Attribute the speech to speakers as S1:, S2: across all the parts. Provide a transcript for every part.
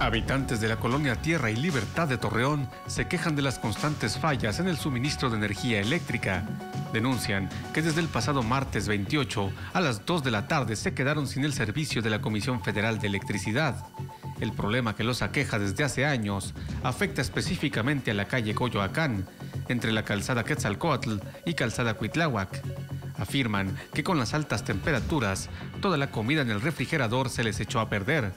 S1: Habitantes de la colonia Tierra y Libertad de Torreón se quejan de las constantes fallas en el suministro de energía eléctrica. Denuncian que desde el pasado martes 28 a las 2 de la tarde se quedaron sin el servicio de la Comisión Federal de Electricidad. El problema que los aqueja desde hace años afecta específicamente a la calle Coyoacán, entre la calzada Quetzalcoatl y calzada Cuitláhuac. Afirman que con las altas temperaturas, toda la comida en el refrigerador se les echó a perder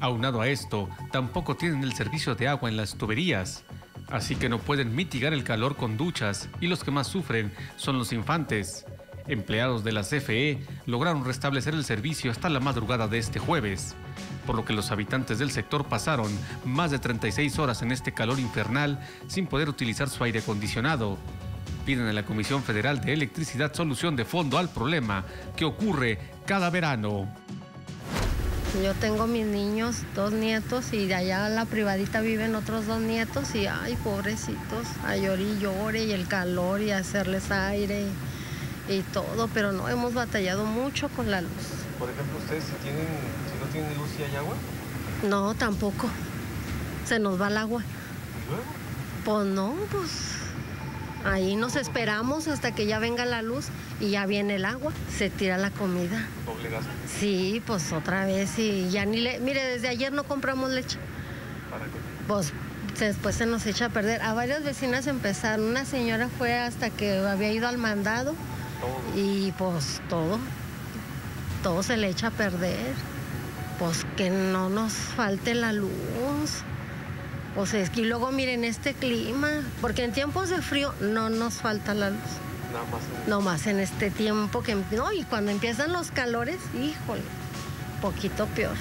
S1: Aunado a esto, tampoco tienen el servicio de agua en las tuberías, así que no pueden mitigar el calor con duchas y los que más sufren son los infantes. Empleados de la CFE lograron restablecer el servicio hasta la madrugada de este jueves, por lo que los habitantes del sector pasaron más de 36 horas en este calor infernal sin poder utilizar su aire acondicionado. Piden a la Comisión Federal de Electricidad solución de fondo al problema que ocurre cada verano.
S2: Yo tengo mis niños, dos nietos, y de allá en la privadita viven otros dos nietos, y ay, pobrecitos, a llorar y llore, y el calor, y hacerles aire, y, todo, pero no, hemos batallado mucho con la luz.
S3: Por ejemplo, ¿ustedes si, tienen, si no tienen luz y hay agua?
S2: No, tampoco. Se nos va el agua.
S3: ¿Y luego?
S2: Pues no, pues Ahí nos esperamos hasta que ya venga la luz y ya viene el agua, se tira la comida.
S3: ¿Doble gasto?
S2: Sí, pues otra vez y ya ni le... Mire, desde ayer no compramos leche.
S3: ¿Para qué?
S2: Pues después se nos echa a perder. A varias vecinas empezaron. Una señora fue hasta que había ido al mandado
S3: Todo.
S2: y pues todo, todo se le echa a perder. Pues que no nos falte la luz. O sea, es que luego miren este clima, porque en tiempos de frío no nos falta la luz.
S3: Nada más. en-
S2: No más en este tiempo que no, y cuando empiezan los calores, híjole, poquito peor.